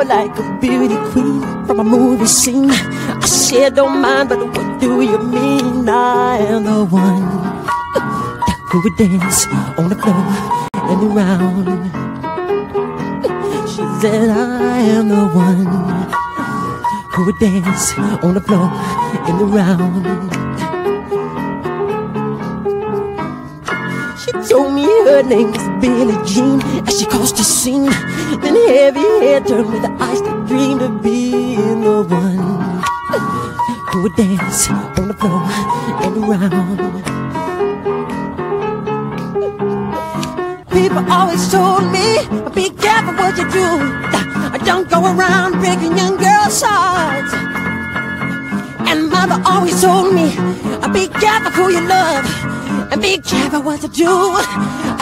like a beauty queen from a movie scene. I said, don't mind, but what do you mean? I am the one who would dance on the floor and around. She said, I am the one who would dance on the floor and around. She told me her name was Billie Jean as she crossed the scene. Then heavy hair turned with the eyes that dreamed of being the one who would dance on the floor and around. People always told me, be careful what you do. Don't go around breaking young girls' hearts. And mother always told me, be careful who you love. And be careful what to do.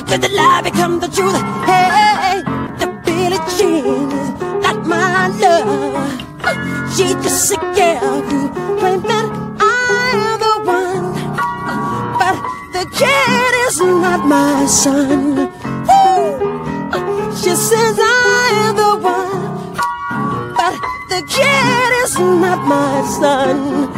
Could the lie become the truth? Hey, the Billie Jean is not my love. She's just a girl who claims that I am the one. But the kid is not my son. She says I am the one. But the kid is not my son.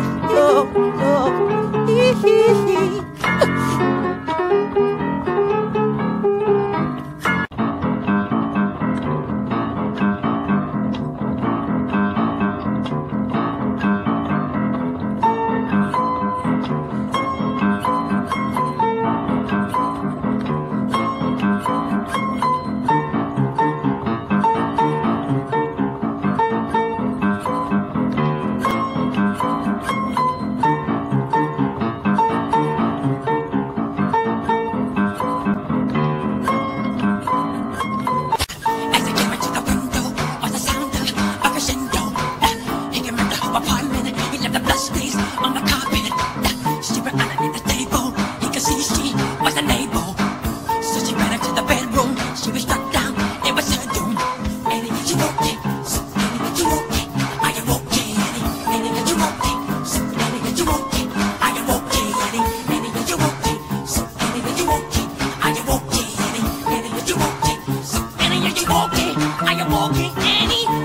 Are you walking, Annie?